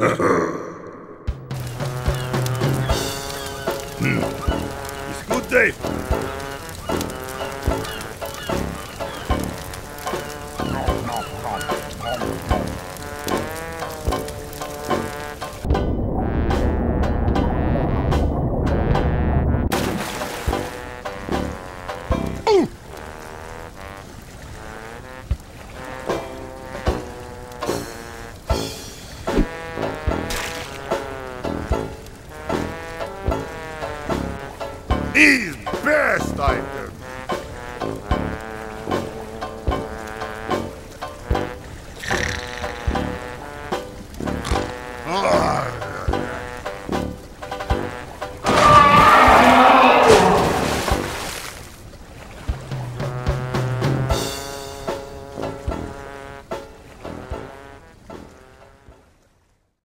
Ist gut, Dave. his best idea.